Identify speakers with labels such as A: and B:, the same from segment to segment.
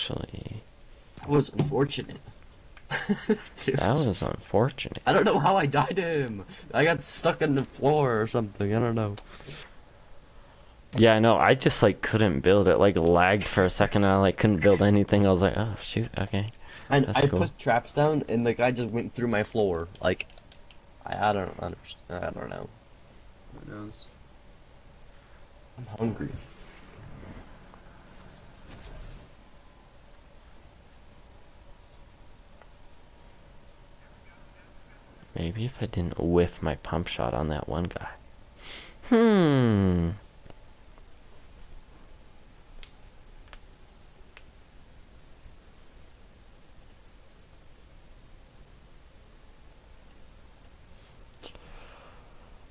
A: actually.
B: That was unfortunate. Dude,
A: That was unfortunate.
B: I don't know how I died to him. I got stuck on the floor or something. I don't know.
A: Yeah, I know. I just like couldn't build it. Like lagged for a second. And I like couldn't build anything. I was like, oh shoot. Okay.
B: And
A: That's
B: I
A: cool.
B: put traps down, and the guy just went through my floor. Like, I, I don't understand. I don't know. Who knows? I'm hungry.
A: Maybe if I didn't whiff my pump shot on that one guy. Hmm.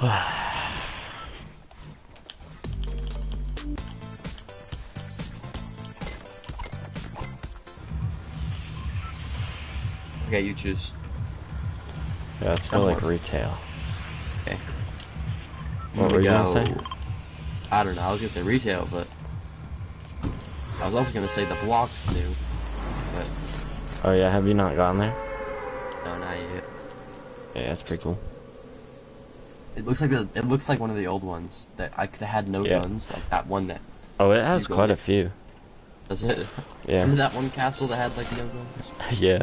B: Okay, you choose.
A: Yeah, it's more like retail.
B: Okay.
A: What were you
B: gonna
A: gonna say?
B: I don't know. I was gonna say retail, but I was also gonna say the blocks new. But
A: Oh yeah, have you not gone there?
B: no, not yet.
A: Yeah, that's pretty cool.
B: It looks like the, it looks like one of the old ones that I could have had no
A: Yeah.
B: guns, like that one that
A: Oh, it has quite a few.
B: does it.
A: Yeah.
B: Remember that one castle that had like no guns?
A: yeah.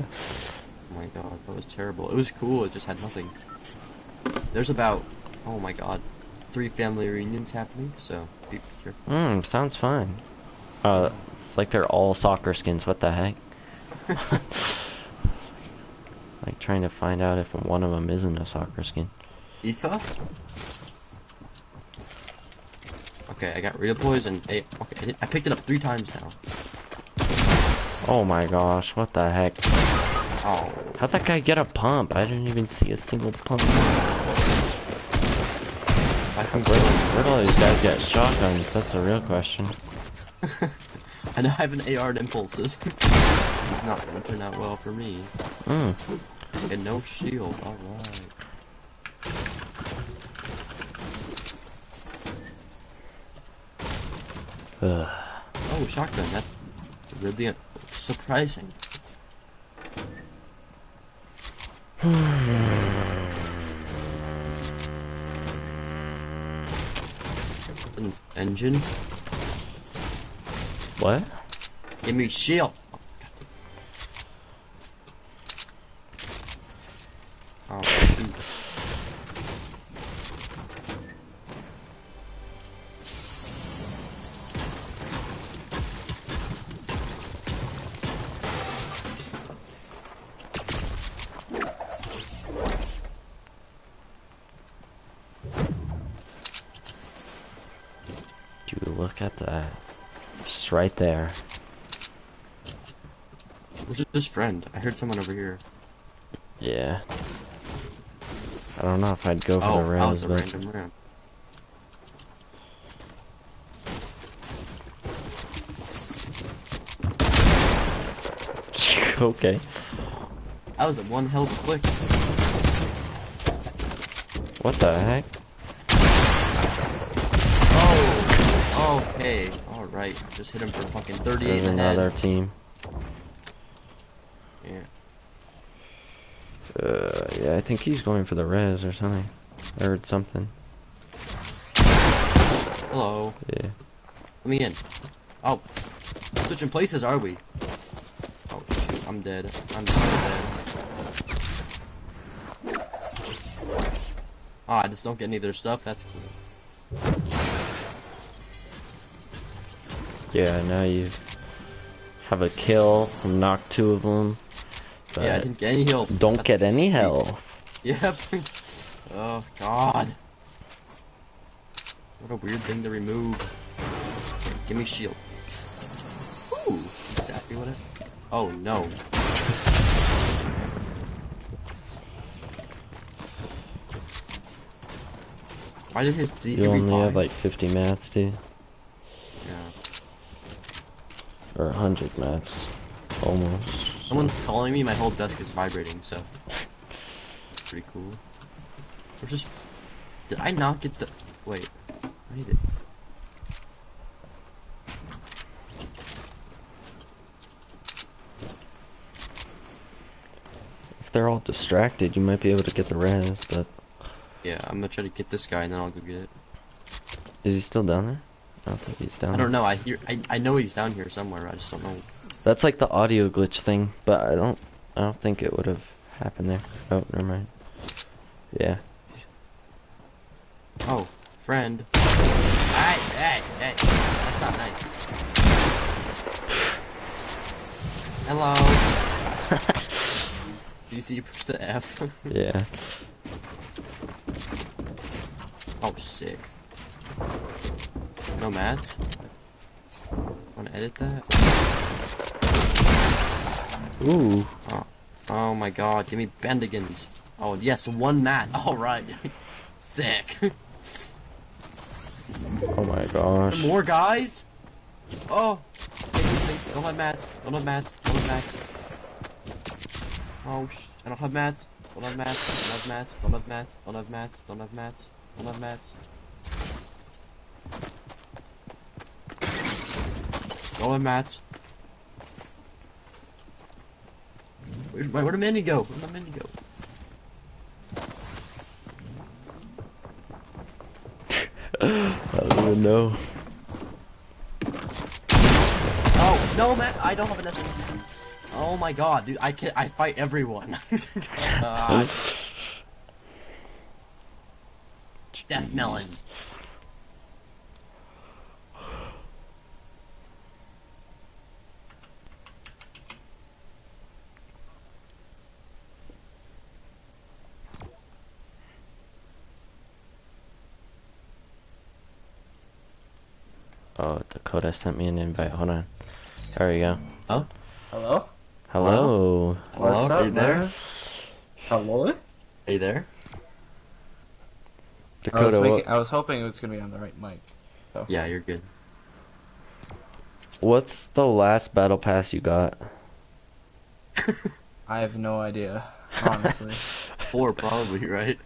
B: Oh my god, that was terrible. It was cool, it just had nothing. There's about, oh my god, three family reunions happening, so be, be careful.
A: Hmm, sounds fun. Uh, it's like they're all soccer skins. What the heck? like trying to find out if one of them isn't a soccer skin.
B: Etha? Okay, I got redeploys and hey, okay, I, did, I picked it up three times now.
A: Oh my gosh, what the heck?
B: Oh,
A: How'd that guy get a pump? I didn't even see a single pump.
B: I
A: Where, where do all these guys get shotguns? That's the real question.
B: And I have an AR and impulses. this is not gonna turn out well for me.
A: Hmm.
B: And no shield, alright.
A: Ugh.
B: Oh, shotgun, that's really surprising. An engine?
A: What?
B: Give me shield!
A: Look at that. Just right there.
B: Where's his friend? I heard someone over here.
A: Yeah. I don't know if I'd go for
B: Oh,
A: the
B: that was
A: res,
B: a
A: but
B: random ramp.
A: okay.
B: That was a one a click.
A: What the heck?
B: Oh! Okay, alright. Just hit him for fucking 38
A: There's
B: in the head.
A: another team.
B: Yeah.
A: Uh, yeah, I think he's going for the res or something. I heard something.
B: Hello.
A: Yeah.
B: Let me in. Oh. Switching places, are we? Oh, shoot. I'm dead. I'm so dead. Oh, I just don't get any of their stuff? That's cool.
A: Yeah, now you have a kill, knock two of them. But
B: yeah, I didn't get any health.
A: don't
B: That's
A: get any health.
B: Yep. oh, God. What a weird thing to remove. Okay, give me shield. Ooh, exactly what it. Oh no. Why did his he
A: You only have like 50 mats, dude. or 100 max, almost.
B: Someone's calling me. My whole desk is vibrating, so pretty cool. We're just. Did I not get the? Wait, I need it.
A: If they're all distracted, you might be able to get the res, but.
B: Yeah, I'm gonna try to get this guy, and then I'll go get it.
A: Is he still down there? I don't think he's down
B: I don't know. I hear. I, I know he's down here somewhere. I just don't know.
A: That's like the audio glitch thing, but I don't I don't think it would have happened there. Oh, never mind. Yeah.
B: Oh, friend. Hey, hey, hey. That's not nice. Hello. Do you see you push the F?
A: Yeah.
B: oh, sick. No math? Wanna edit that?
A: Ooh.
B: Oh my god, give me Bendigans. Oh, yes, one mat. Alright. Sick.
A: Oh my gosh.
B: More guys? Oh. Don't have mats. Don't have mats. Don't have mats. Oh, sh I don't have mats. Don't have mats. Don't have mats. Don't have mats. Don't have mats. Don't have mats. Don't have mats. Don't have mats. Where, wait, where'd Mandy go? Where'd my Mandy go?
A: I don't even know.
B: Oh no, man! I don't have an SMG. Oh my god, dude! I can I fight everyone. uh, Death melon.
A: Dakota sent me an invite. Hold on. There we go.
B: Oh,
C: Hello?
A: Hello.
B: hello?
C: What's
B: Are
C: up,
B: you there?
C: man? Hello?
B: Are you there?
C: I was,
A: Dakota,
C: making, I was hoping it was gonna be on the right mic.
B: Yeah, you're good.
A: what's the last battle pass you got?
C: I have no idea, honestly.
B: Four probably, right?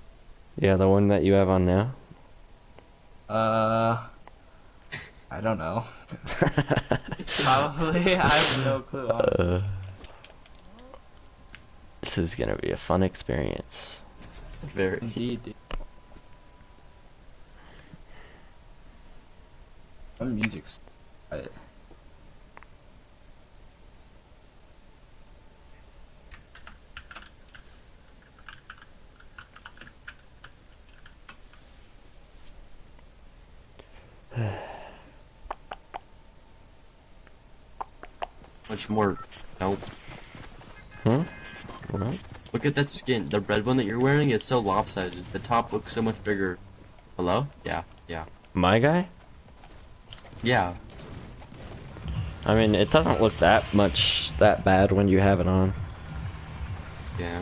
A: Yeah, the one that you have on now.
C: uh, I don't know. Probably, I have no clue, honestly.
A: Uh, this is gonna be a fun experience.
B: Very.
C: Indeed. dude. My music's. I,
B: Much more. Nope.
A: Hmm? What?
B: Look at that skin. The red one that you're wearing is so lopsided. The top looks so much bigger. Hello? Yeah, yeah.
A: My guy?
B: Yeah.
A: I mean, it doesn't look that much that bad when you have it on.
B: Yeah.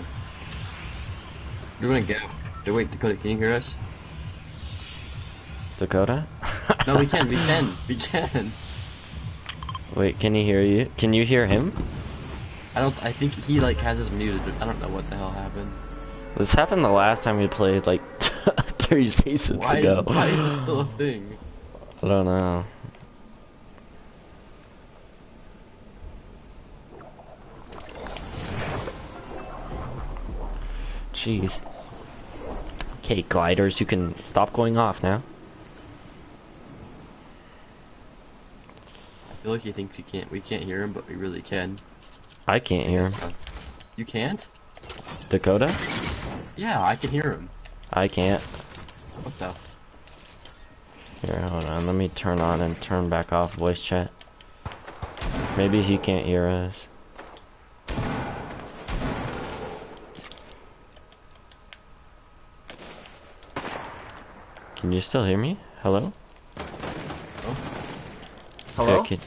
B: You're gonna go. Hey, wait, Dakota, can you hear us?
A: Dakota?
B: No, we can, we can, we can.
A: Wait, can he hear you? Can you hear him?
B: I don't. I think he like has us muted. I don't know what the hell happened.
A: This happened the last time we played, like, three seasons
B: Why?
A: ago.
B: Why is this still a thing?
A: I don't know. Jeez. Okay, gliders, you can stop going off now.
B: Feel like he thinks he can't. We can't hear him, but we really can.
A: I can't hear him.
B: So- You can't?
A: Dakota?
B: Yeah, I can hear him.
A: I can't.
B: What the?
A: Here, hold on. Let me turn on and turn back off voice chat. Maybe he can't hear us. Can you still hear me? Hello?
C: Hello?
A: Yeah, can-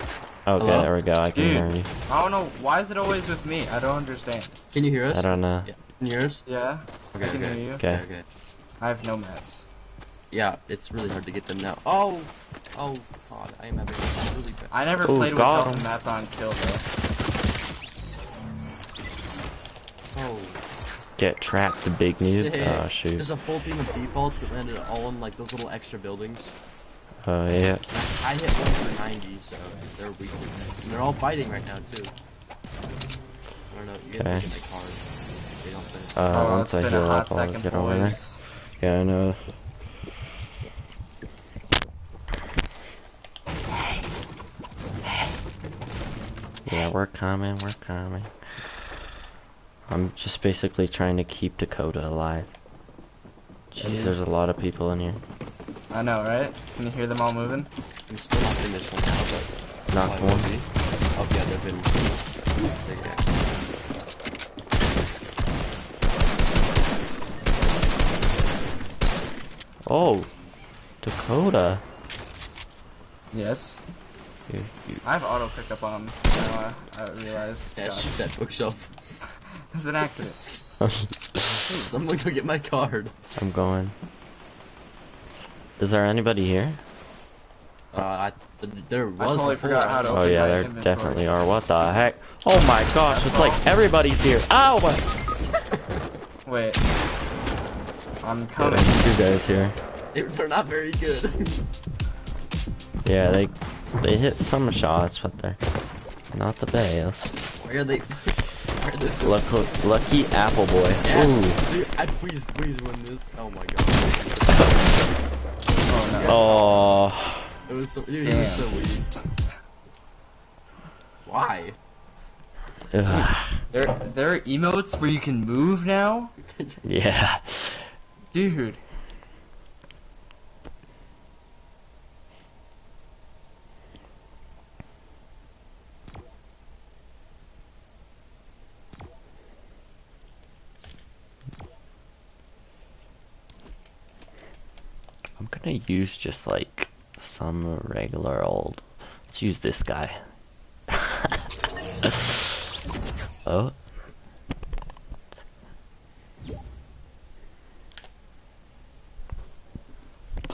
A: oh, okay,
B: Hello?
A: there we go. I can
C: Dude.
A: hear you.
C: I don't know. Why is it always with me? I don't understand.
B: Can you hear us?
A: I don't know.
B: Yeah. Can you hear us?
C: Yeah?
B: Okay,
C: I can
B: okay.
C: hear you.
A: Okay.
B: Okay, okay.
C: I have no mats.
B: Yeah, it's really hard to get them now. Oh! Oh, God, I am having a really bad.
C: I never
A: Oh,
C: played
A: God.
C: without the mats on kill though.
B: Oh.
A: Get trapped, the big noob. Oh, shoot.
B: There's a full team of defaults that landed all in like those little extra buildings.
A: Oh, yeah.
B: I hit one for 90, so they're weakness. And they're all fighting right now, too. I don't know, you guys
A: Okay.
B: look at card. They don't finish.
A: Uh,
C: oh,
A: once I
C: been
A: heal up, I'll
C: second,
A: get over there. Yeah, I know. Yeah, we're coming, we're coming. I'm just basically trying to keep Dakota alive. Jeez, there's a lot of people in here.
C: I know, right? Can you hear them all moving?
B: We're still not finished somehow, but
A: Knocked
B: probably will
A: one.
B: be. Oh yeah, they've been. they- yeah.
A: Oh, Dakota.
C: Yes.
A: You, you,
C: I have auto pickup on. Now uh, I, I realize.
B: Yeah,
C: God.
B: shoot that bookshelf.
C: It was an accident.
B: Someone go get my card.
A: I'm going. Is there anybody here?
B: Uh, I, th- there was
C: I totally
B: before.
C: forgot how to
A: Oh yeah, there
C: inventory.
A: definitely are. What the heck? Oh my gosh, it's like everybody's here. Ow! my-
C: Wait. I'm
A: Yeah,
C: coming.
A: there's two guys here.
B: They, they're not very good.
A: Yeah, they they hit some shots, but they're not the best.
B: Why are they? Why are they?
A: Lucky, lucky apple boy.
B: Yes. Dude, I'd please, please win this. Oh my god.
C: Oh no.
A: Oh.
B: It was so. Dude, he was so weak. Why?
A: Ugh.
C: There, there are emotes where you can move now,
A: Yeah.
C: dude.
A: I'm gonna use just like some regular old. Let's use this guy. oh.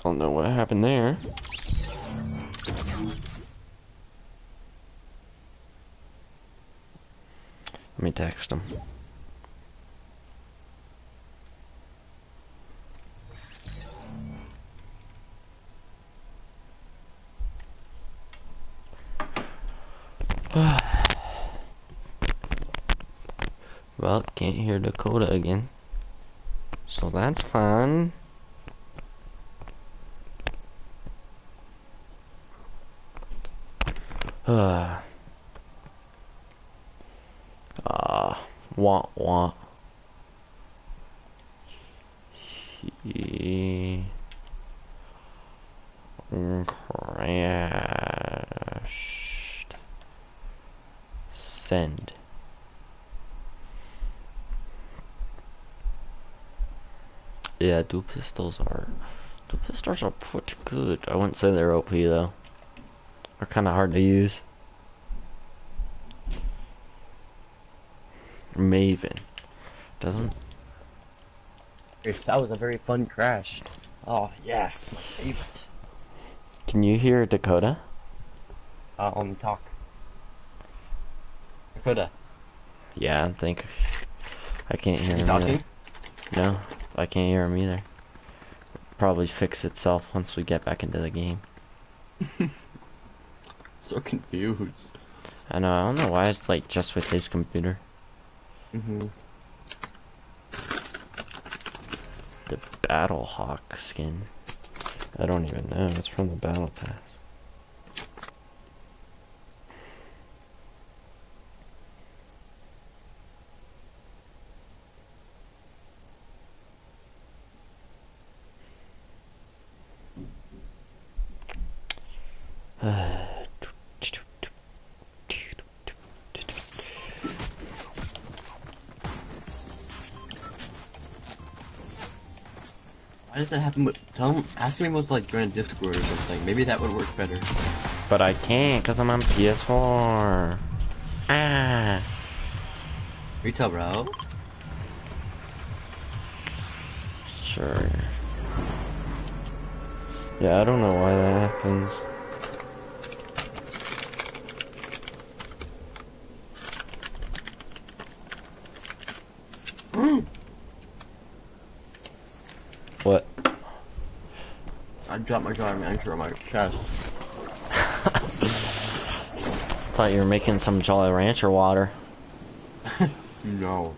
A: Don't know what happened there. Let me text him. Can't hear Dakota again. So that's fine. Ah, Ah, wah wah. He Yeah, dual pistols are dual pistols are pretty good. I wouldn't say they're OP though. They're kind of hard to use. Maven doesn't.
B: If that was a very fun crash. Oh yes, my favorite.
A: Can you hear Dakota?
B: Uh, um, talk. Dakota,
A: Yeah, I think I can't hear
B: you
A: him.
B: talking?
A: No, I can't hear him either. Probably fix itself once we get back into the game.
B: So confused.
A: I know. I don't know why it's like just with his computer.
B: Mm-hmm.
A: The Battle Hawk skin. I don't even know. It's from the Battle Pass.
B: Does that happen with? Tell him, ask him with like join a Discord or something. Maybe that would work better.
A: But I can't because I'm on PS4. Ah.
B: Retail, bro.
A: Sure. Yeah, I don't know why that happens.
B: got my goddamn anchor on my chest.
A: Thought you were making some Jolly Rancher water.
B: no.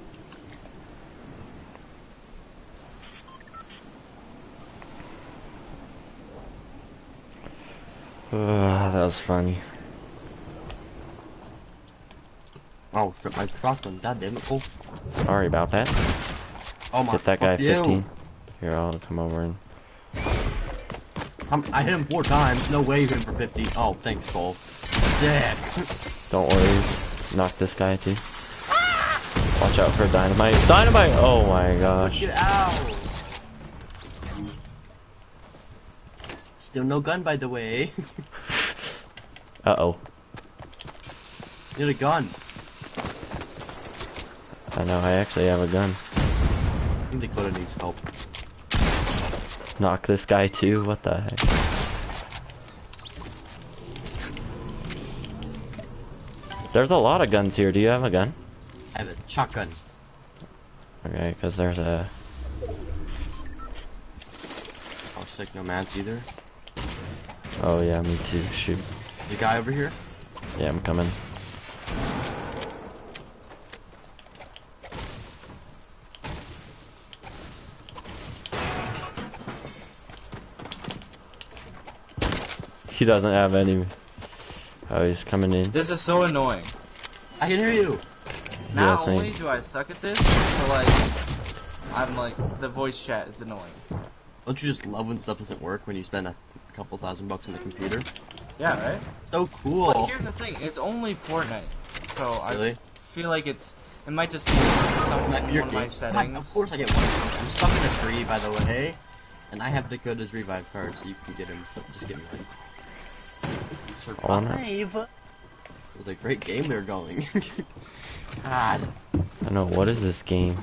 A: That was funny.
B: Oh, got my craft on that, damn it,
A: Sorry about that.
B: Oh my
A: Get that guy
B: you.
A: 15. Here, I'll come over and...
B: I'm, I hit him four times. No way you hit him for 50. Oh, thanks, Cole. Dead.
A: Don't worry. Knock this guy too. Watch out for dynamite. Dynamite! Oh my gosh.
B: Get out. Still no gun, by the way.
A: Uh oh.
B: Need a gun.
A: I know, I actually have a gun.
B: I think Dakota needs help.
A: Knock this guy too? What the heck? There's a lot of guns here. Do you have a gun?
B: I have a shotgun.
A: Okay, because there's a.
B: Oh, sick, no mats either.
A: Oh yeah, me too. Shoot.
B: The guy over here.
A: Yeah, I'm coming. He doesn't have any. Oh, he's coming in.
C: This is so annoying.
B: I can hear you.
C: Not
A: same.
C: only do I suck at this, but like, I'm like, the voice chat is annoying.
B: Don't you just love when stuff doesn't work when you spend a couple thousand bucks on the computer?
C: Yeah, right?
B: So cool.
C: But
B: cool.
C: here's the thing, it's only Fortnite. So
B: Really?
C: I feel like it's, it might just be some,
B: Like,
C: one
B: your
C: of my
B: game-
C: settings.
B: Of course I get one. I'm stuck in a tree, by the way. And I have Dakota's revive card, so you can get him. Just get me one.
A: Oh, no.
B: Survive! It was a great game they're going. God.
A: I know. What is this game?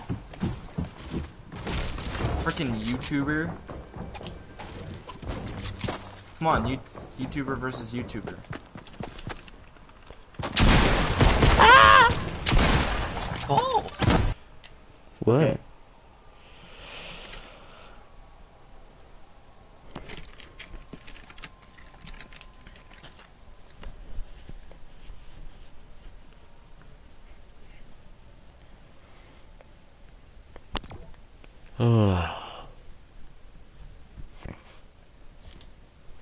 C: Freaking YouTuber. Come on, you, YouTuber versus YouTuber. Ah!
B: Oh!
A: What?
C: Okay.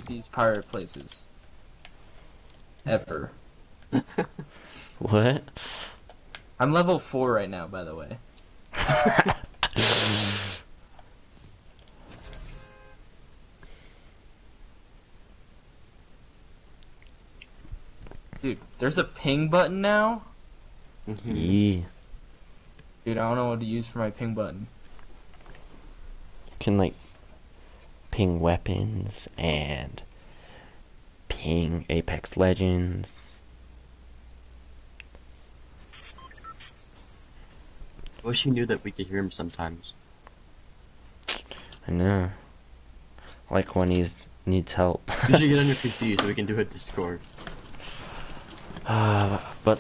C: These pirate places. Ever.
A: what?
C: I'm level 4 right now, by the way. Dude, there's a ping button now?
B: Mhm.
A: Yeah.
C: Dude, I don't know what to use for my ping button.
A: Can like ping weapons and ping Apex Legends.
B: I wish you knew that we could hear him sometimes.
A: I know. Like when he's needs help.
B: You should get on your PC so we can do a Discord.
A: Uh, but